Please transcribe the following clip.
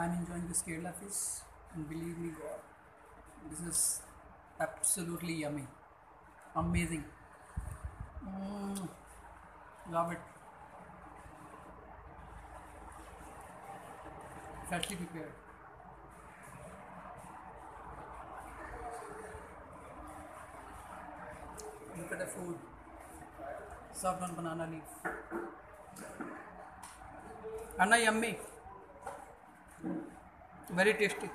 I'm enjoying this Kerala fish, and believe me, God, this is absolutely yummy, amazing. Mm, love it. Freshly prepared. Look at the food. Served on banana leaf. And Anna, yummy. Very tasty